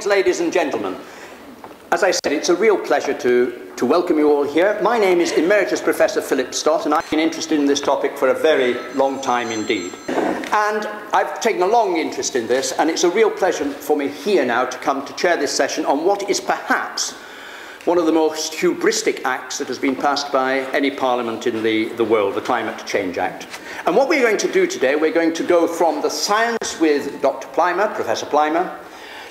colleagues, ladies and gentlemen. As I said, it's a real pleasure to, to welcome you all here. My name is Emeritus Professor Philip Stott, and I've been interested in this topic for a very long time indeed. And I've taken a long interest in this, and it's a real pleasure for me here now to come to chair this session on what is perhaps one of the most hubristic acts that has been passed by any parliament in the, the world, the Climate Change Act. And what we're going to do today, we're going to go from the science with Dr. Plimer, Professor Plimer,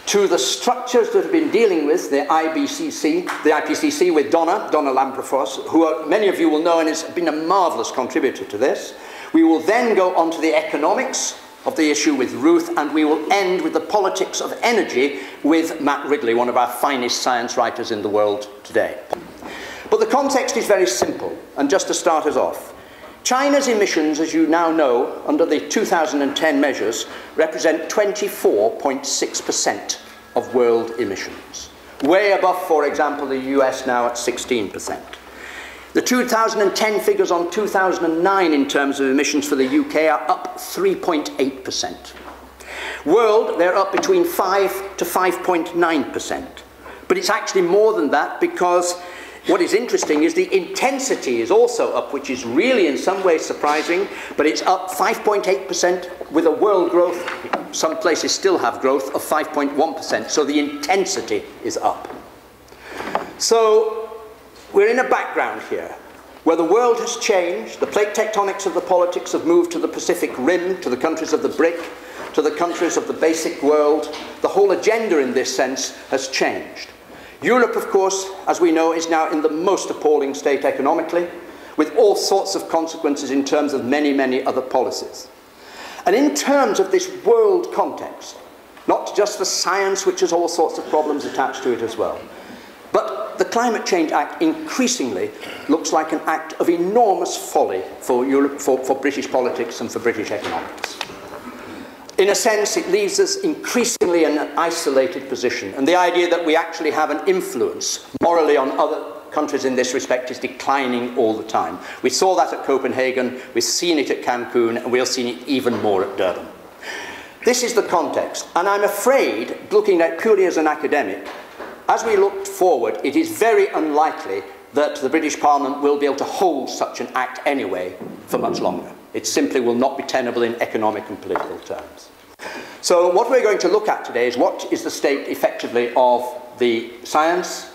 to the structures that have been dealing with the IBCC, the IPCC with Donna, Donna Lamprofos, who are, many of you will know and has been a marvellous contributor to this. We will then go on to the economics of the issue with Ruth, and we will end with the politics of energy with Matt Ridley, one of our finest science writers in the world today. But the context is very simple, and just to start us off, China's emissions, as you now know, under the 2010 measures, represent 24.6% of world emissions, way above, for example, the US now at 16%. The 2010 figures on 2009 in terms of emissions for the UK are up 3.8%. World, they're up between 5 to 5.9%. But it's actually more than that because what is interesting is the intensity is also up, which is really in some ways surprising, but it's up 5.8% with a world growth. Some places still have growth of 5.1%, so the intensity is up. So we're in a background here where the world has changed, the plate tectonics of the politics have moved to the Pacific Rim, to the countries of the BRIC, to the countries of the basic world. The whole agenda in this sense has changed. Europe, of course, as we know, is now in the most appalling state economically, with all sorts of consequences in terms of many, many other policies. And in terms of this world context, not just the science, which has all sorts of problems attached to it as well, but the Climate Change Act increasingly looks like an act of enormous folly for, Europe, for, for British politics and for British economics. In a sense, it leaves us increasingly in an isolated position, and the idea that we actually have an influence morally on other countries in this respect is declining all the time. We saw that at Copenhagen, we've seen it at Cancun, and we'll see it even more at Durban. This is the context, and I'm afraid, looking at purely as an academic, as we look forward, it is very unlikely that the British Parliament will be able to hold such an act anyway for much longer. It simply will not be tenable in economic and political terms. So what we're going to look at today is what is the state effectively of the science,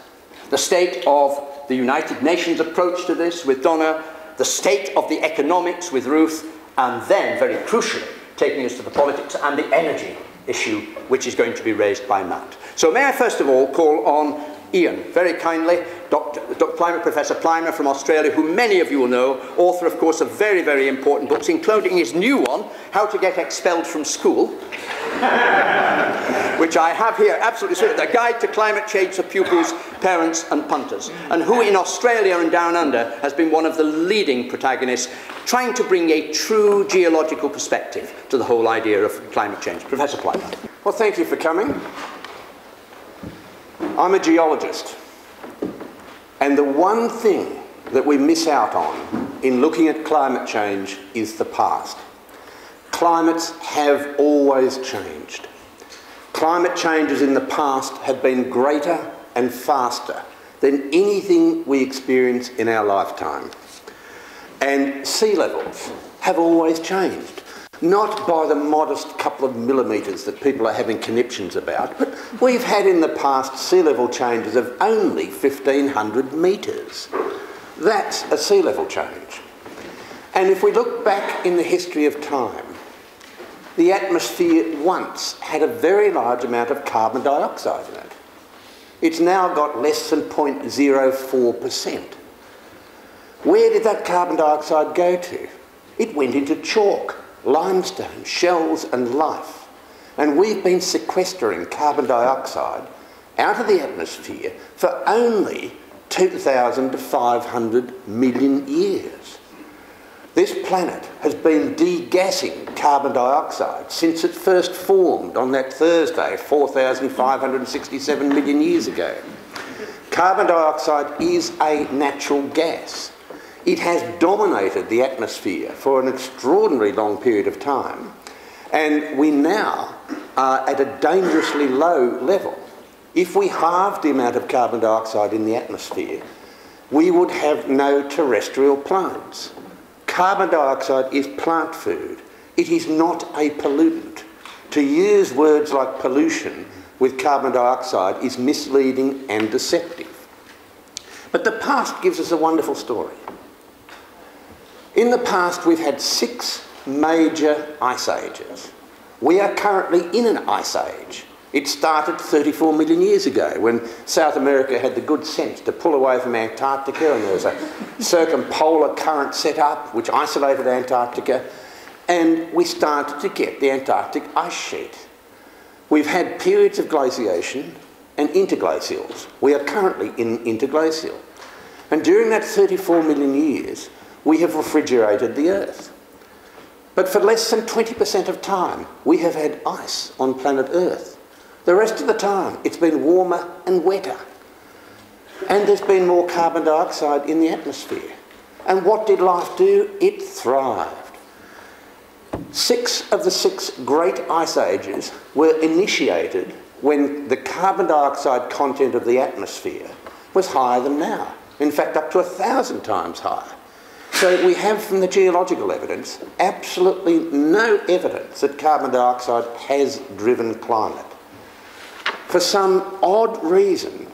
the state of the United Nations approach to this with Donna, the state of the economics with Ruth, and then, very crucially, taking us to the politics and the energy issue which is going to be raised by Matt. So may I first of all call on Ian, very kindly, Dr. Dr. Professor Plimer from Australia, who many of you will know, author, of course, of very, very important books, including his new one, How to Get Expelled from School, which I have here, absolutely certain, a guide to climate change for pupils, parents and punters, and who in Australia and down under has been one of the leading protagonists trying to bring a true geological perspective to the whole idea of climate change. Professor Plimer. Well, thank you for coming. I'm a geologist. And the one thing that we miss out on in looking at climate change is the past. Climates have always changed. Climate changes in the past have been greater and faster than anything we experience in our lifetime. And sea levels have always changed not by the modest couple of millimetres that people are having conniptions about, but we've had in the past sea level changes of only 1500 metres. That's a sea level change. And if we look back in the history of time, the atmosphere once had a very large amount of carbon dioxide in it. It's now got less than 0.04%. Where did that carbon dioxide go to? It went into chalk limestone, shells and life. And we've been sequestering carbon dioxide out of the atmosphere for only 2,000 to 500 million years. This planet has been degassing carbon dioxide since it first formed on that Thursday, 4,567 million years ago. Carbon dioxide is a natural gas. It has dominated the atmosphere for an extraordinarily long period of time. And we now are at a dangerously low level. If we halved the amount of carbon dioxide in the atmosphere, we would have no terrestrial plants. Carbon dioxide is plant food. It is not a pollutant. To use words like pollution with carbon dioxide is misleading and deceptive. But the past gives us a wonderful story. In the past, we've had six major ice ages. We are currently in an ice age. It started 34 million years ago when South America had the good sense to pull away from Antarctica and there was a circumpolar current set up which isolated Antarctica and we started to get the Antarctic ice sheet. We've had periods of glaciation and interglacials. We are currently in interglacial. And during that 34 million years, we have refrigerated the Earth. But for less than 20% of time, we have had ice on planet Earth. The rest of the time, it's been warmer and wetter. And there's been more carbon dioxide in the atmosphere. And what did life do? It thrived. Six of the six great ice ages were initiated when the carbon dioxide content of the atmosphere was higher than now. In fact, up to a thousand times higher. So we have from the geological evidence absolutely no evidence that carbon dioxide has driven climate for some odd reason,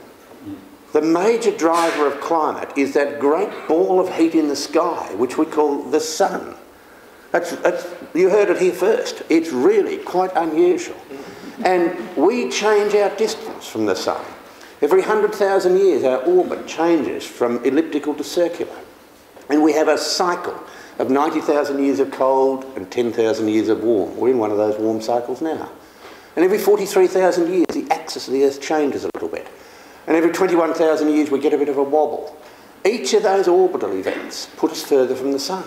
the major driver of climate is that great ball of heat in the sky, which we call the sun. That's, that's, you heard it here first. It's really quite unusual. And we change our distance from the sun. Every 100,000 years, our orbit changes from elliptical to circular. And we have a cycle of 90,000 years of cold and 10,000 years of warm. We're in one of those warm cycles now. And every 43,000 years, the axis of the Earth changes a little bit. And every 21,000 years, we get a bit of a wobble. Each of those orbital events put us further from the Sun.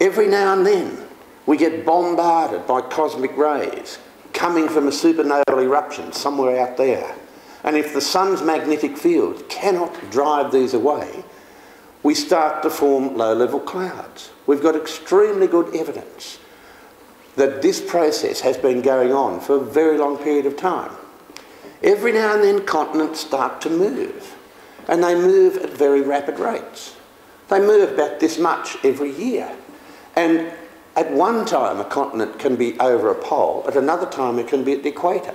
Every now and then, we get bombarded by cosmic rays coming from a supernova eruption somewhere out there. And if the Sun's magnetic field cannot drive these away, we start to form low-level clouds. We've got extremely good evidence that this process has been going on for a very long period of time. Every now and then continents start to move, and they move at very rapid rates. They move about this much every year. And at one time, a continent can be over a pole, at another time, it can be at the equator.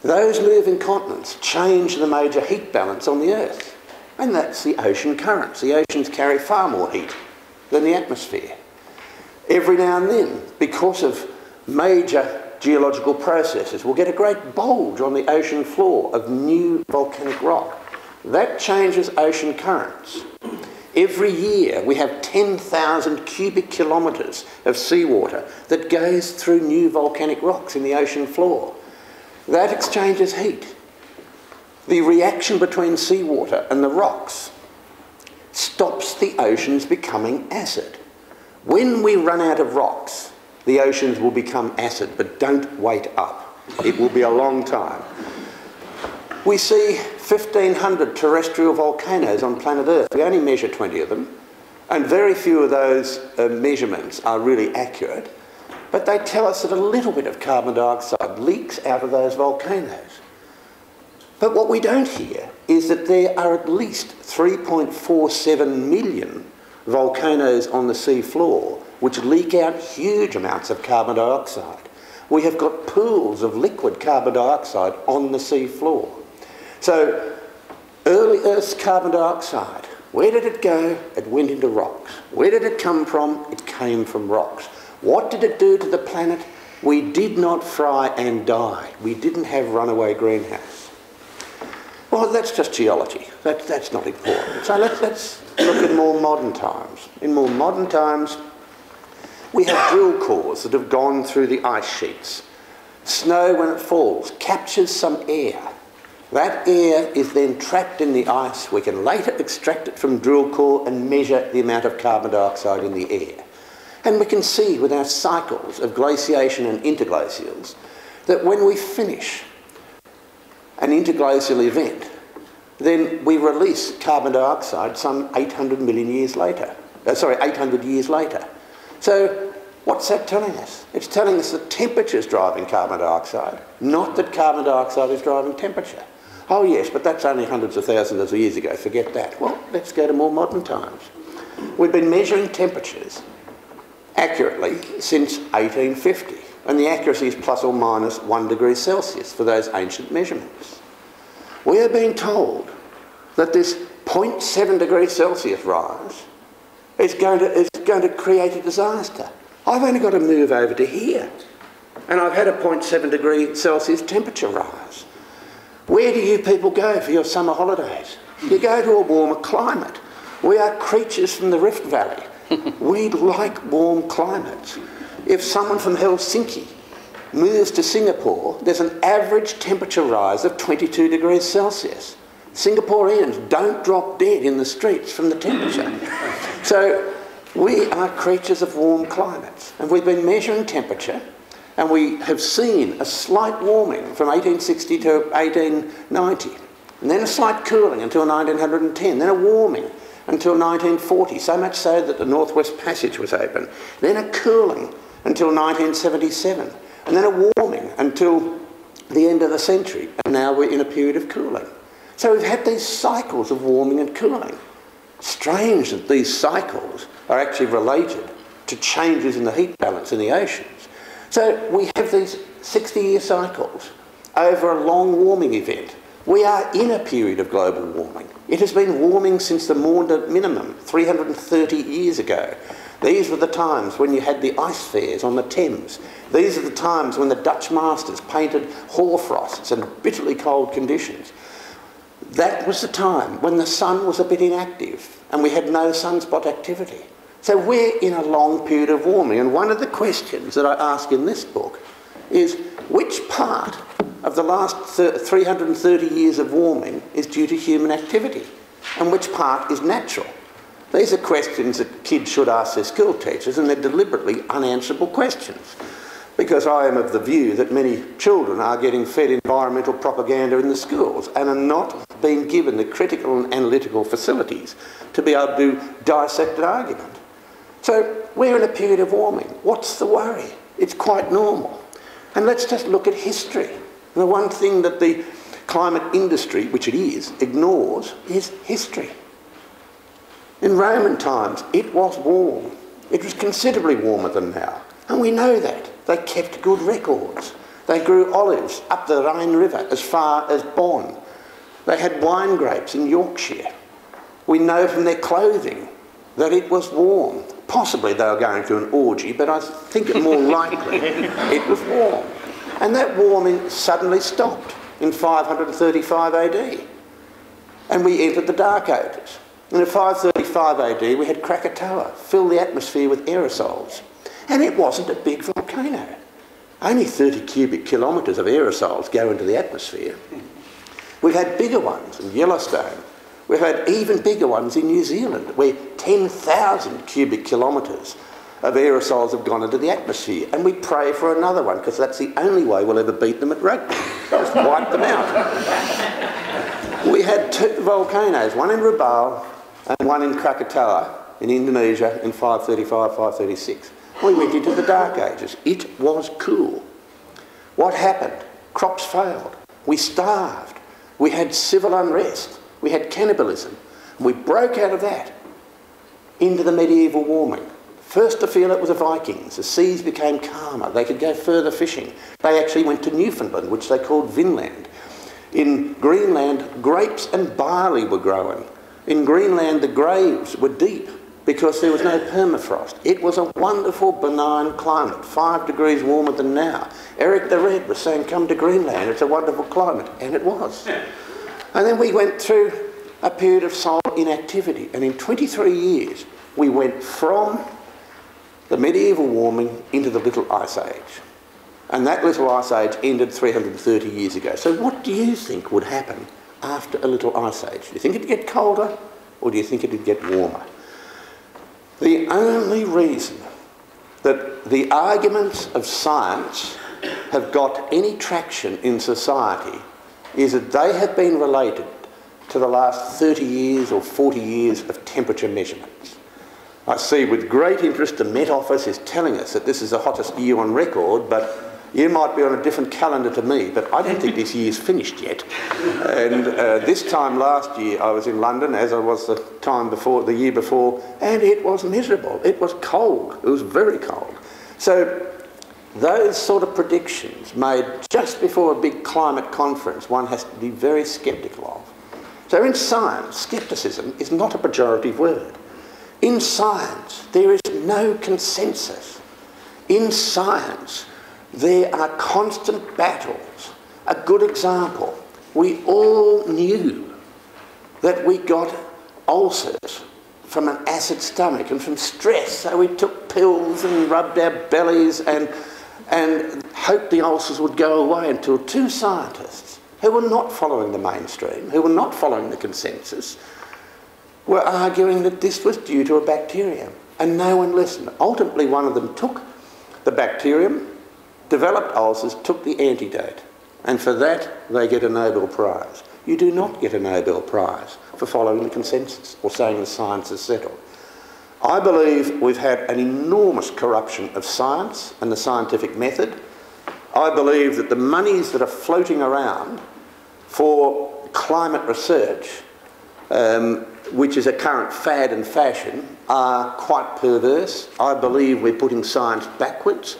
Those moving continents change the major heat balance on the Earth, and that's the ocean currents. The oceans carry far more heat than the atmosphere every now and then because of major geological processes. We'll get a great bulge on the ocean floor of new volcanic rock. That changes ocean currents. Every year we have 10,000 cubic kilometres of seawater that goes through new volcanic rocks in the ocean floor. That exchanges heat. The reaction between seawater and the rocks stops the oceans becoming acid. When we run out of rocks, the oceans will become acid, but don't wait up. It will be a long time. We see 1,500 terrestrial volcanoes on planet Earth. We only measure 20 of them, and very few of those uh, measurements are really accurate, but they tell us that a little bit of carbon dioxide leaks out of those volcanoes. But what we don't hear is that there are at least 3.47 million volcanoes on the sea floor which leak out huge amounts of carbon dioxide. We have got pools of liquid carbon dioxide on the sea floor. So early Earth's carbon dioxide, where did it go? It went into rocks. Where did it come from? It came from rocks. What did it do to the planet? We did not fry and die. We didn't have runaway greenhouse. Well, that's just geology. That, that's not important. So let's, let's look at more modern times. In more modern times, we have drill cores that have gone through the ice sheets. Snow, when it falls, captures some air. That air is then trapped in the ice. We can later extract it from drill core and measure the amount of carbon dioxide in the air. And we can see with our cycles of glaciation and interglacials that when we finish an interglacial event, then we release carbon dioxide some 800 million years later. Uh, sorry, 800 years later. So What's that telling us? It's telling us that temperature is driving carbon dioxide, not that carbon dioxide is driving temperature. Oh yes, but that's only hundreds of thousands of years ago, forget that. Well, let's go to more modern times. We've been measuring temperatures accurately since 1850, and the accuracy is plus or minus one degree Celsius for those ancient measurements. We are being told that this 0.7 degree Celsius rise is going, to, is going to create a disaster. I've only got to move over to here, and I've had a 0.7 degree Celsius temperature rise. Where do you people go for your summer holidays? You go to a warmer climate. We are creatures from the Rift Valley. we like warm climates. If someone from Helsinki moves to Singapore, there's an average temperature rise of 22 degrees Celsius. Singaporeans don't drop dead in the streets from the temperature. So we are creatures of warm climates, and we've been measuring temperature, and we have seen a slight warming from 1860 to 1890, and then a slight cooling until 1910, then a warming until 1940, so much so that the Northwest Passage was open, then a cooling until 1977, and then a warming until the end of the century, and now we're in a period of cooling. So we've had these cycles of warming and cooling. Strange that these cycles are actually related to changes in the heat balance in the oceans. So we have these 60 year cycles over a long warming event. We are in a period of global warming. It has been warming since the Maunder minimum 330 years ago. These were the times when you had the ice fairs on the Thames. These are the times when the Dutch masters painted hoarfrosts and bitterly cold conditions. That was the time when the sun was a bit inactive and we had no sunspot activity. So we're in a long period of warming, and one of the questions that I ask in this book is which part of the last 330 years of warming is due to human activity, and which part is natural? These are questions that kids should ask their school teachers, and they're deliberately unanswerable questions because I am of the view that many children are getting fed environmental propaganda in the schools and are not being given the critical and analytical facilities to be able to dissect an argument. So we're in a period of warming. What's the worry? It's quite normal. And let's just look at history. The one thing that the climate industry, which it is, ignores is history. In Roman times, it was warm. It was considerably warmer than now. And we know that. They kept good records. They grew olives up the Rhine River as far as Bonn. They had wine grapes in Yorkshire. We know from their clothing that it was warm. Possibly they were going through an orgy, but I think it more likely it was warm. And that warming suddenly stopped in 535 AD. And we entered the Dark Ages. And in 535 AD, we had Krakatoa fill the atmosphere with aerosols. And it wasn't a big volcano. Only 30 cubic kilometres of aerosols go into the atmosphere. We've had bigger ones in Yellowstone. We've had even bigger ones in New Zealand, where 10,000 cubic kilometres of aerosols have gone into the atmosphere. And we pray for another one, because that's the only way we'll ever beat them at rugby. Just wipe them out. We had two volcanoes, one in Rabaul and one in Krakatoa in Indonesia in 535, 536. We went into the Dark Ages. It was cool. What happened? Crops failed. We starved. We had civil unrest. We had cannibalism. We broke out of that into the medieval warming. First to feel it was the Vikings. The seas became calmer. They could go further fishing. They actually went to Newfoundland, which they called Vinland. In Greenland, grapes and barley were growing. In Greenland, the graves were deep because there was no permafrost. It was a wonderful, benign climate, five degrees warmer than now. Eric the Red was saying, come to Greenland, it's a wonderful climate, and it was. And then we went through a period of solar inactivity, and in 23 years, we went from the medieval warming into the Little Ice Age. And that Little Ice Age ended 330 years ago. So what do you think would happen after a Little Ice Age? Do you think it'd get colder, or do you think it'd get warmer? The only reason that the arguments of science have got any traction in society is that they have been related to the last 30 years or 40 years of temperature measurements. I see with great interest the Met Office is telling us that this is the hottest year on record, but you might be on a different calendar to me, but I don't think this year's finished yet. And uh, this time last year, I was in London, as I was the time before, the year before, and it was miserable. It was cold. It was very cold. So those sort of predictions made just before a big climate conference, one has to be very sceptical of. So in science, scepticism is not a pejorative word. In science, there is no consensus. In science, there are constant battles. A good example, we all knew that we got ulcers from an acid stomach and from stress, so we took pills and rubbed our bellies and, and hoped the ulcers would go away until two scientists who were not following the mainstream, who were not following the consensus, were arguing that this was due to a bacterium. And no one listened. Ultimately, one of them took the bacterium, developed ulcers, took the antidote. And for that, they get a Nobel Prize. You do not get a Nobel Prize for following the consensus or saying the science is settled. I believe we've had an enormous corruption of science and the scientific method. I believe that the monies that are floating around for climate research um, which is a current fad and fashion, are quite perverse. I believe we're putting science backwards.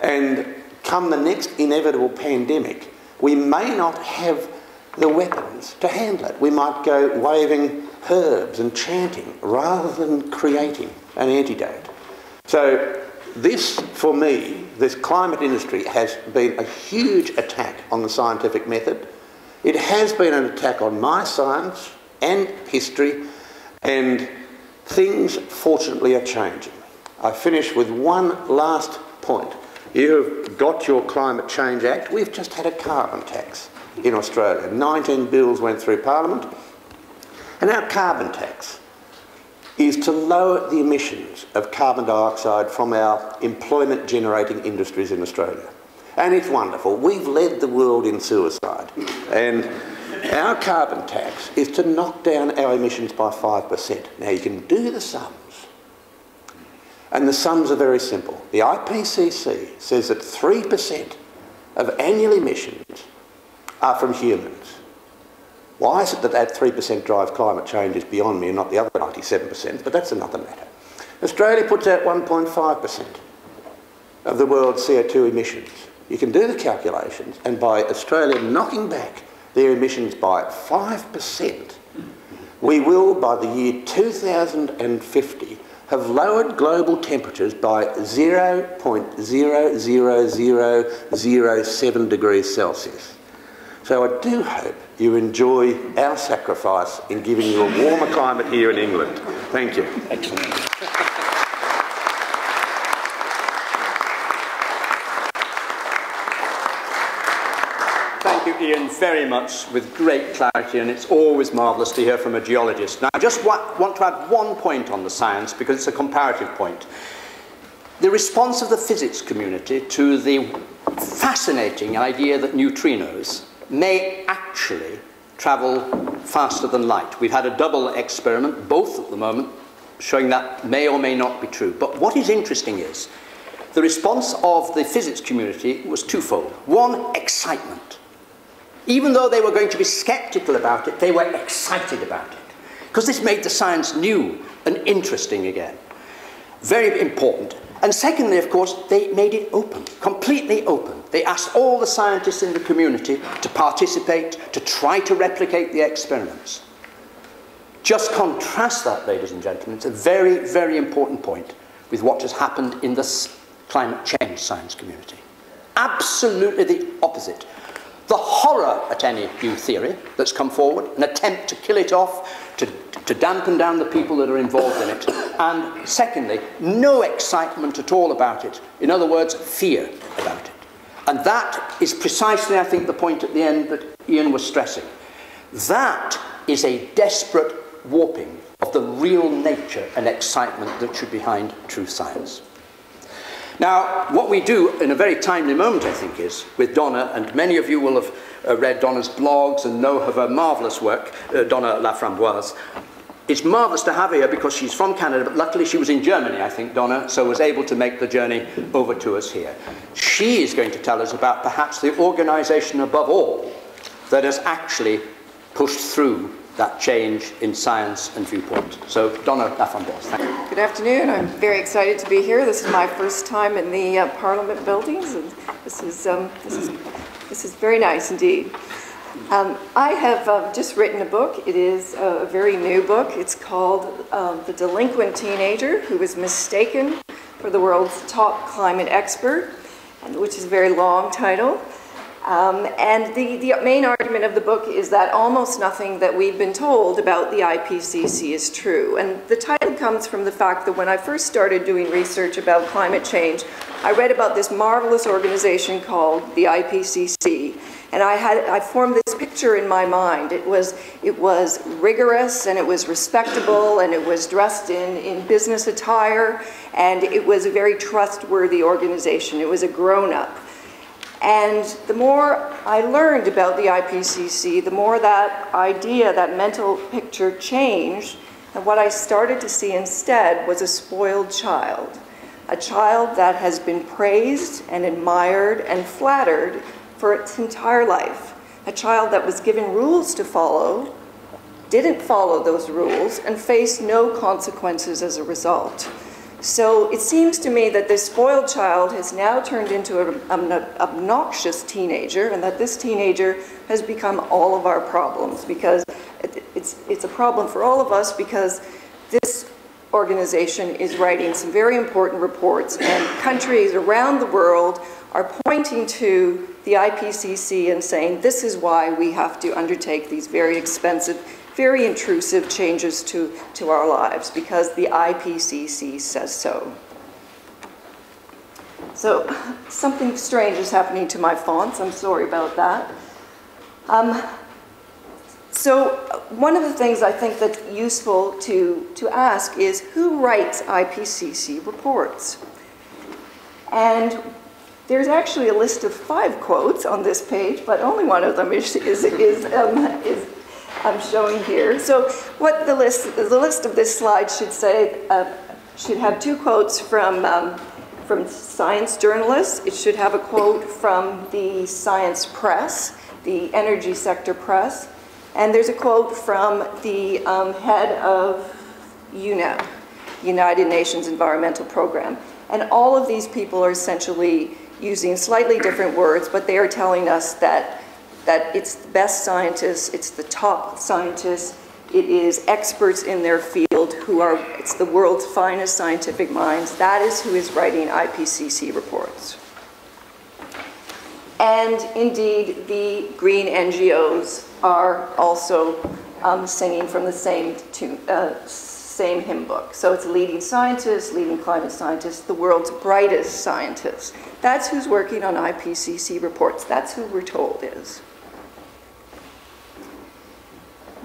And come the next inevitable pandemic, we may not have the weapons to handle it. We might go waving herbs and chanting rather than creating an antidote. So this, for me, this climate industry has been a huge attack on the scientific method. It has been an attack on my science, and history, and things fortunately are changing. I finish with one last point. You've got your Climate Change Act. We've just had a carbon tax in Australia. 19 bills went through Parliament. And our carbon tax is to lower the emissions of carbon dioxide from our employment generating industries in Australia. And it's wonderful. We've led the world in suicide. And our carbon tax is to knock down our emissions by 5%. Now you can do the sums. And the sums are very simple. The IPCC says that 3% of annual emissions are from humans. Why is it that that 3% drive climate change is beyond me and not the other 97%, but that's another matter. Australia puts out 1.5% of the world's CO2 emissions. You can do the calculations, and by Australia knocking back their emissions by 5%, we will, by the year 2050, have lowered global temperatures by 0.00007 degrees Celsius. So I do hope you enjoy our sacrifice in giving you a warmer climate here in England. Thank you. Excellent. Ian very much with great clarity, and it's always marvellous to hear from a geologist. Now, I just want, want to add one point on the science because it's a comparative point. The response of the physics community to the fascinating idea that neutrinos may actually travel faster than light. We've had a double experiment, both at the moment, showing that may or may not be true. But what is interesting is the response of the physics community was twofold. One, excitement. Even though they were going to be skeptical about it, they were excited about it. Because this made the science new and interesting again. Very important. And secondly, of course, they made it open, completely open. They asked all the scientists in the community to participate, to try to replicate the experiments. Just contrast that, ladies and gentlemen. It's a very, very important point with what has happened in the climate change science community. Absolutely the opposite the horror at any new theory that's come forward, an attempt to kill it off, to, to dampen down the people that are involved in it, and secondly, no excitement at all about it. In other words, fear about it. And that is precisely, I think, the point at the end that Ian was stressing. That is a desperate warping of the real nature and excitement that should be behind true science. Now, what we do in a very timely moment, I think, is with Donna, and many of you will have uh, read Donna's blogs and know of her marvellous work, uh, Donna Laframboise, it's marvellous to have her here because she's from Canada, but luckily she was in Germany, I think, Donna, so was able to make the journey over to us here. She is going to tell us about perhaps the organisation above all that has actually pushed through that change in science and viewpoint. So, Donna Laframboise, thank you. Good afternoon. I'm very excited to be here. This is my first time in the uh, Parliament buildings, and this is, um, this is, this is very nice indeed. Um, I have uh, just written a book. It is a very new book. It's called um, The Delinquent Teenager Who Was Mistaken for the World's Top Climate Expert, and, which is a very long title. Um, and the, the main argument of the book is that almost nothing that we've been told about the IPCC is true. And the title comes from the fact that when I first started doing research about climate change, I read about this marvelous organization called the IPCC. And I had I formed this picture in my mind. It was it was rigorous and it was respectable and it was dressed in, in business attire and it was a very trustworthy organization. It was a grown-up. And the more I learned about the IPCC, the more that idea, that mental picture changed. And what I started to see instead was a spoiled child. A child that has been praised and admired and flattered for its entire life. A child that was given rules to follow, didn't follow those rules, and faced no consequences as a result. So it seems to me that this spoiled child has now turned into an obnoxious teenager, and that this teenager has become all of our problems because it's, it's a problem for all of us because this organization is writing some very important reports, and countries around the world are pointing to the IPCC and saying this is why we have to undertake these very expensive, very intrusive changes to, to our lives because the IPCC says so. So something strange is happening to my fonts. I'm sorry about that. Um, so one of the things I think that's useful to, to ask is who writes IPCC reports? And there's actually a list of five quotes on this page, but only one of them is, is, is, um, is I'm showing here. So what the list, the list of this slide should say, uh, should have two quotes from, um, from science journalists. It should have a quote from the science press, the energy sector press, and there's a quote from the um, head of UNEP, United Nations Environmental Program. And all of these people are essentially using slightly different words, but they are telling us that, that it's the best scientists, it's the top scientists, it is experts in their field who are, it's the world's finest scientific minds. That is who is writing IPCC reports. And indeed, the green NGOs are also um, singing from the same, tune, uh, same hymn book. So it's leading scientists, leading climate scientists, the world's brightest scientists. That's who's working on IPCC reports. That's who we're told is.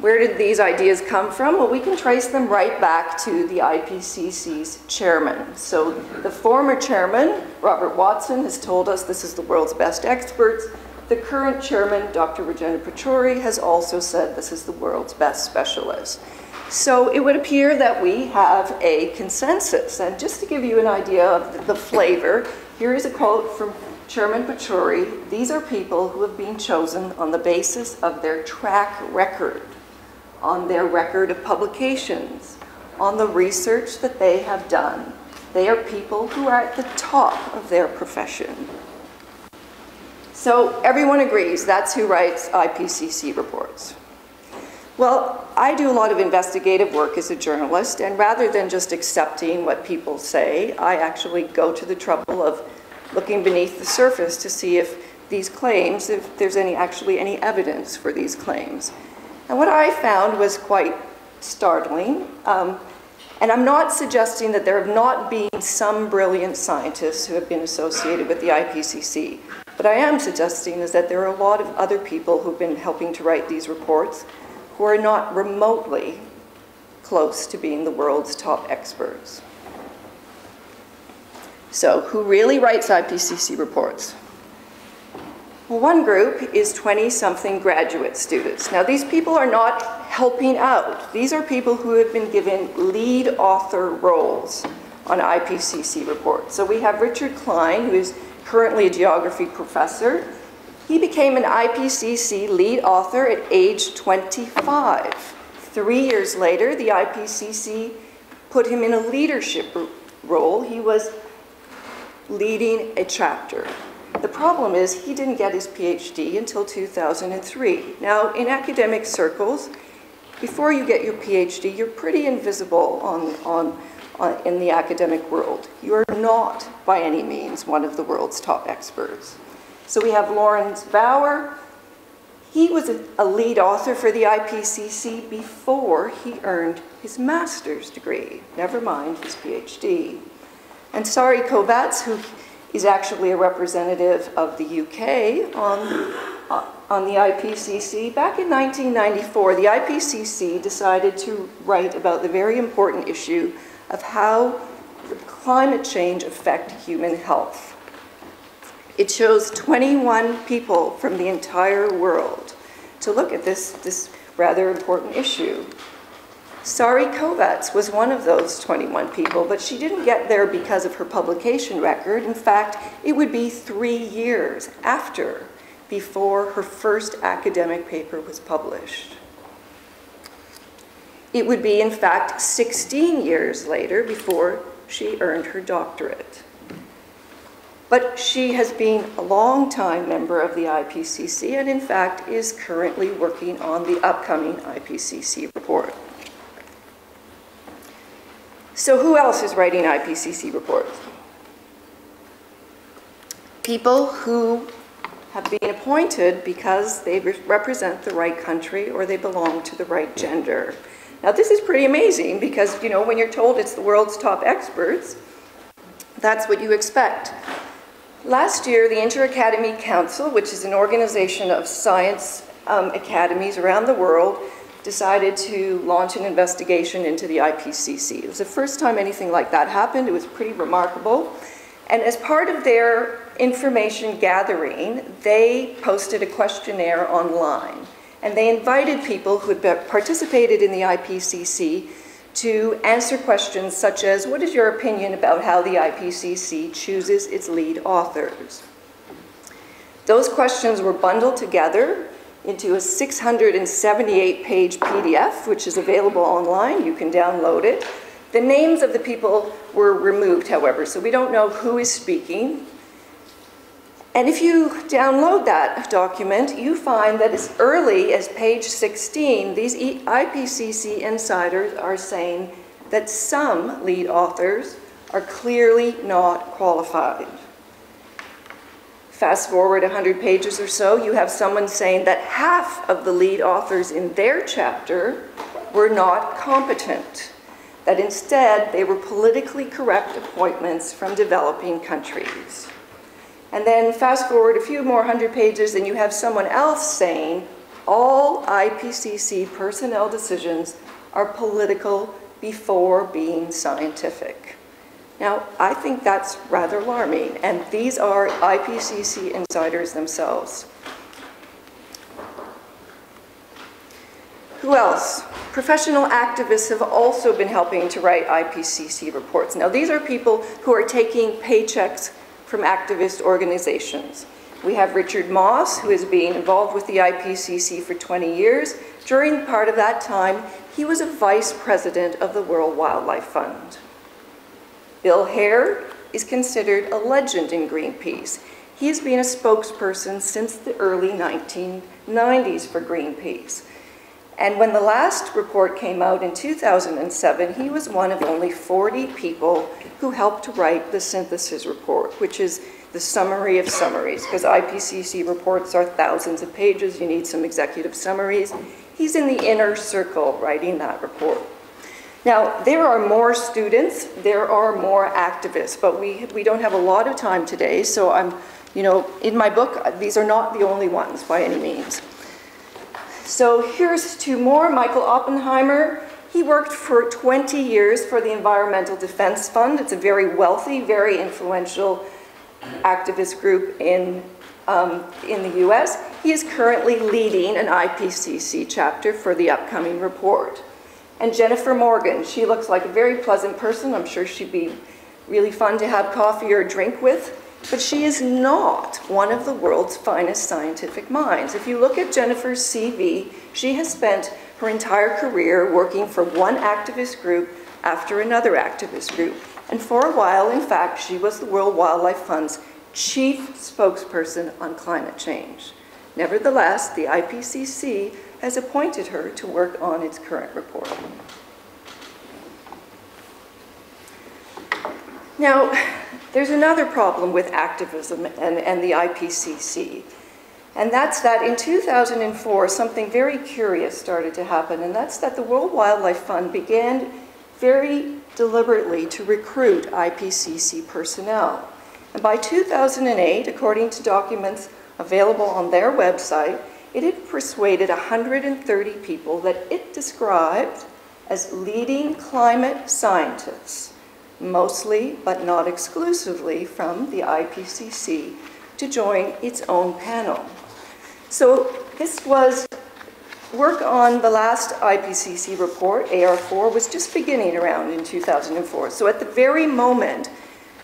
Where did these ideas come from? Well, we can trace them right back to the IPCC's chairman. So the former chairman, Robert Watson, has told us this is the world's best experts. The current chairman, Dr. Rajendra Pachauri, has also said this is the world's best specialist. So it would appear that we have a consensus. And just to give you an idea of the flavor, here is a quote from Chairman Pachauri. These are people who have been chosen on the basis of their track record, on their record of publications, on the research that they have done. They are people who are at the top of their profession. So everyone agrees that's who writes IPCC reports. Well, I do a lot of investigative work as a journalist, and rather than just accepting what people say, I actually go to the trouble of looking beneath the surface to see if these claims, if there's any actually any evidence for these claims. And what I found was quite startling. Um, and I'm not suggesting that there have not been some brilliant scientists who have been associated with the IPCC. But I am suggesting is that there are a lot of other people who've been helping to write these reports who are not remotely close to being the world's top experts. So, who really writes IPCC reports? One group is 20-something graduate students. Now, these people are not helping out. These are people who have been given lead author roles on IPCC reports. So we have Richard Klein, who is currently a geography professor. He became an IPCC lead author at age 25. Three years later, the IPCC put him in a leadership role. He was leading a chapter. The problem is he didn't get his PhD until 2003. Now, in academic circles, before you get your PhD, you're pretty invisible on, on, on, in the academic world. You're not, by any means, one of the world's top experts. So we have Laurens Bouwer. He was a, a lead author for the IPCC before he earned his master's degree, never mind his PhD. And Sari Kovats, who is actually a representative of the UK on, uh, on the IPCC. Back in 1994, the IPCC decided to write about the very important issue of how climate change affect human health. It chose 21 people from the entire world to look at this, this rather important issue. Sari Kovats was one of those 21 people, but she didn't get there because of her publication record. In fact, it would be three years after before her first academic paper was published. It would be, in fact, 16 years later before she earned her doctorate. But she has been a long-time member of the IPCC and, in fact, is currently working on the upcoming IPCC report. So who else is writing IPCC reports? People who have been appointed because they represent the right country or they belong to the right gender. Now this is pretty amazing because, you know, when you're told it's the world's top experts, that's what you expect. Last year, the Inter-Academy Council, which is an organization of science um, academies around the world, decided to launch an investigation into the IPCC. It was the first time anything like that happened. It was pretty remarkable. And as part of their information gathering, they posted a questionnaire online. And they invited people who had participated in the IPCC to answer questions such as, what is your opinion about how the IPCC chooses its lead authors? Those questions were bundled together into a 678 page PDF, which is available online. You can download it. The names of the people were removed, however, so we don't know who is speaking. And if you download that document, you find that as early as page 16, these IPCC insiders are saying that some lead authors are clearly not qualified. Fast forward 100 pages or so, you have someone saying that half of the lead authors in their chapter were not competent, that instead they were politically correct appointments from developing countries. And then fast forward a few more hundred pages and you have someone else saying all IPCC personnel decisions are political before being scientific. Now, I think that's rather alarming, and these are IPCC insiders themselves. Who else? Professional activists have also been helping to write IPCC reports. Now, these are people who are taking paychecks from activist organizations. We have Richard Moss, who has been involved with the IPCC for 20 years. During part of that time, he was a vice president of the World Wildlife Fund. Bill Hare is considered a legend in Greenpeace. He has been a spokesperson since the early 1990s for Greenpeace. And when the last report came out in 2007, he was one of only 40 people who helped to write the synthesis report, which is the summary of summaries, because IPCC reports are thousands of pages, you need some executive summaries. He's in the inner circle writing that report. Now, there are more students, there are more activists, but we, we don't have a lot of time today, so I'm, you know, in my book, these are not the only ones by any means. So here's two more. Michael Oppenheimer, he worked for 20 years for the Environmental Defense Fund. It's a very wealthy, very influential activist group in um, in the US. He is currently leading an IPCC chapter for the upcoming report. And Jennifer Morgan, she looks like a very pleasant person. I'm sure she'd be really fun to have coffee or drink with. But she is not one of the world's finest scientific minds. If you look at Jennifer's CV, she has spent her entire career working for one activist group after another activist group. And for a while, in fact, she was the World Wildlife Fund's chief spokesperson on climate change. Nevertheless, the IPCC has appointed her to work on its current report. Now, there's another problem with activism and, and the IPCC, and that's that in 2004, something very curious started to happen, and that's that the World Wildlife Fund began very deliberately to recruit IPCC personnel. And by 2008, according to documents available on their website, it had persuaded 130 people that it described as leading climate scientists, mostly but not exclusively from the IPCC, to join its own panel. So this was work on the last IPCC report, AR4, was just beginning around in 2004. So at the very moment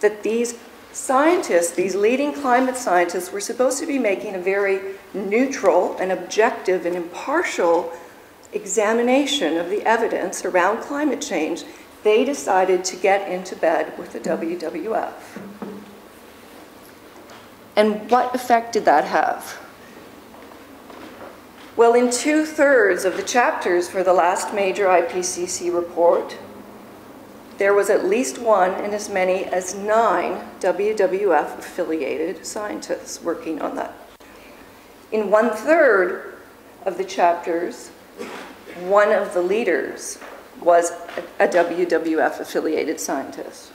that these scientists, these leading climate scientists, were supposed to be making a very neutral and objective and impartial examination of the evidence around climate change, they decided to get into bed with the WWF. And what effect did that have? Well, in two thirds of the chapters for the last major IPCC report, there was at least one and as many as nine WWF affiliated scientists working on that. In one third of the chapters, one of the leaders was a WWF affiliated scientist.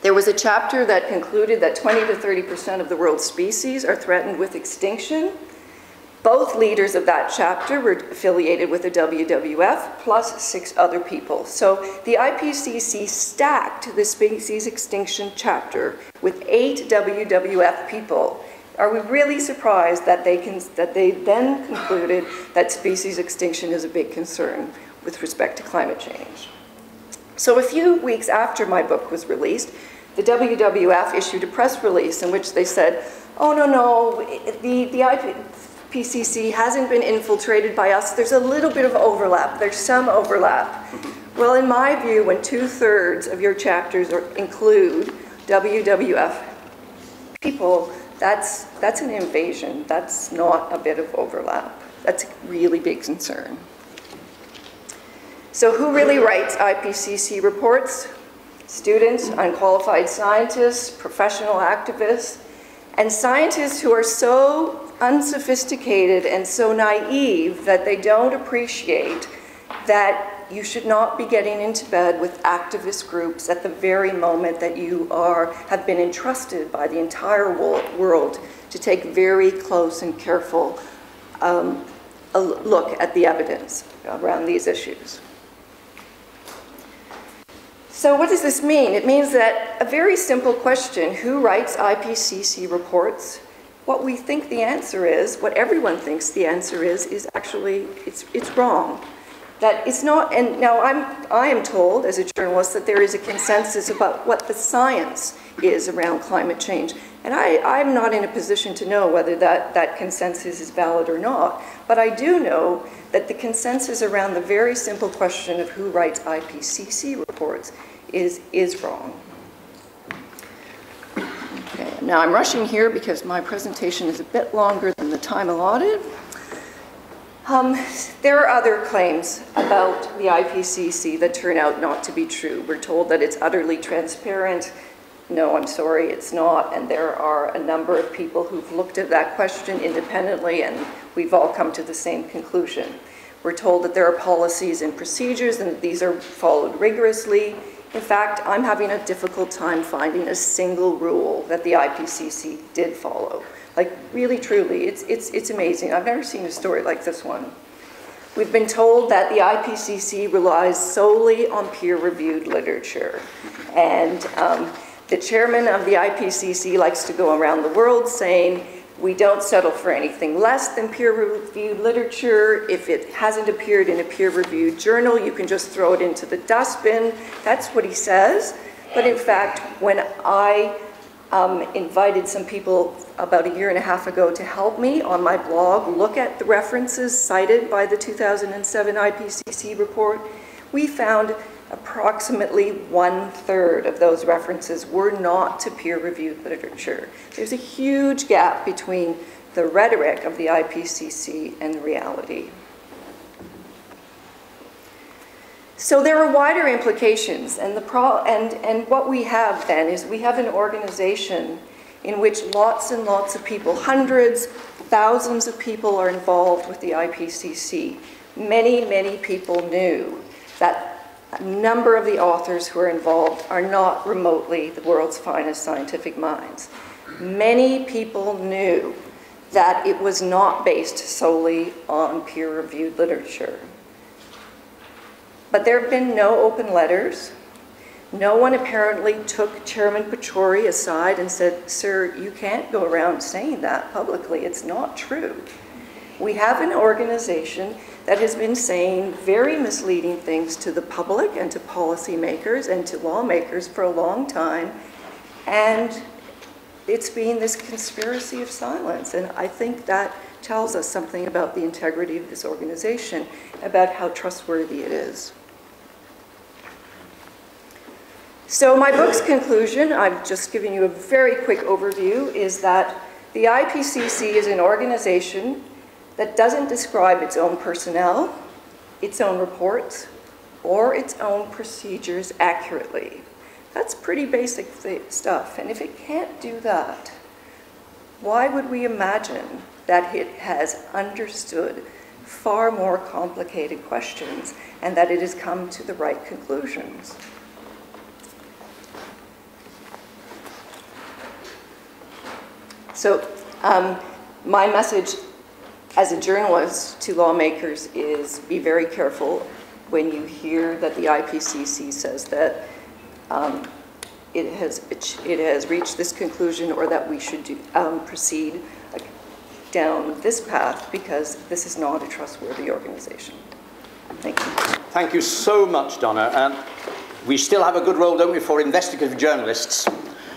There was a chapter that concluded that 20 to 30% of the world's species are threatened with extinction. Both leaders of that chapter were affiliated with the WWF, plus six other people. So the IPCC stacked the species extinction chapter with eight WWF people. Are we really surprised that they, can, that they then concluded that species extinction is a big concern with respect to climate change? So a few weeks after my book was released, the WWF issued a press release in which they said, oh, no, no, the, the IPCC hasn't been infiltrated by us. There's a little bit of overlap. There's some overlap. Well, in my view, when two-thirds of your chapters are, include WWF people, that's, that's an invasion. That's not a bit of overlap. That's a really big concern. So who really writes IPCC reports? Students, unqualified scientists, professional activists, and scientists who are so unsophisticated and so naive that they don't appreciate that you should not be getting into bed with activist groups at the very moment that you are, have been entrusted by the entire world to take very close and careful um, look at the evidence around these issues. So what does this mean? It means that a very simple question, who writes IPCC reports? What we think the answer is, what everyone thinks the answer is, is actually, it's, it's wrong. That it's not, and now I'm, I am told as a journalist that there is a consensus about what the science is around climate change. And I, I'm not in a position to know whether that, that consensus is valid or not. But I do know that the consensus around the very simple question of who writes IPCC reports is, is wrong. Okay, now I'm rushing here because my presentation is a bit longer than the time allotted. Um, there are other claims about the IPCC that turn out not to be true. We're told that it's utterly transparent. No, I'm sorry, it's not. And there are a number of people who've looked at that question independently, and we've all come to the same conclusion. We're told that there are policies and procedures, and that these are followed rigorously. In fact, I'm having a difficult time finding a single rule that the IPCC did follow. Like, really, truly, it's, it's, it's amazing. I've never seen a story like this one. We've been told that the IPCC relies solely on peer-reviewed literature. And um, the chairman of the IPCC likes to go around the world saying, we don't settle for anything less than peer-reviewed literature. If it hasn't appeared in a peer-reviewed journal, you can just throw it into the dustbin. That's what he says. But in fact, when I um, invited some people about a year and a half ago to help me on my blog look at the references cited by the 2007 IPCC report, we found approximately one third of those references were not to peer-reviewed literature. There's a huge gap between the rhetoric of the IPCC and the reality. So there are wider implications, and, the pro and, and what we have then is we have an organization in which lots and lots of people, hundreds, thousands of people are involved with the IPCC. Many, many people knew that a number of the authors who are involved are not remotely the world's finest scientific minds. Many people knew that it was not based solely on peer-reviewed literature. But there have been no open letters. No one apparently took Chairman Pachauri aside and said, Sir, you can't go around saying that publicly. It's not true. We have an organization that has been saying very misleading things to the public and to policymakers and to lawmakers for a long time. And it's been this conspiracy of silence. And I think that tells us something about the integrity of this organization, about how trustworthy it is. So my book's conclusion, I've just given you a very quick overview, is that the IPCC is an organization that doesn't describe its own personnel, its own reports, or its own procedures accurately. That's pretty basic stuff. And if it can't do that, why would we imagine that it has understood far more complicated questions and that it has come to the right conclusions? So um, my message as a journalist to lawmakers is be very careful when you hear that the IPCC says that um, it, has, it has reached this conclusion or that we should do, um, proceed down this path because this is not a trustworthy organization. Thank you. Thank you so much, Donna. And we still have a good role, don't we, for investigative journalists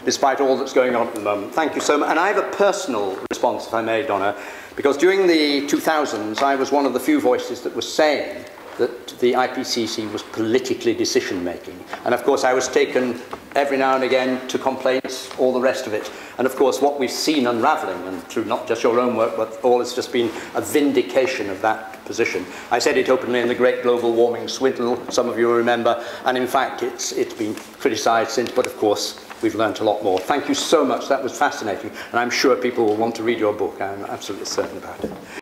despite all that's going on at the moment. Thank you so much. And I have a personal response, if I may, Donna, because during the 2000s, I was one of the few voices that was saying that the IPCC was politically decision-making. And of course, I was taken every now and again to complaints, all the rest of it. And of course, what we've seen unraveling, and through not just your own work, but all has just been a vindication of that position. I said it openly in the Great Global Warming Swindle, some of you remember, and in fact, it's, it's been criticised since, but of course, we've learned a lot more. Thank you so much. That was fascinating. And I'm sure people will want to read your book. I'm absolutely certain about it.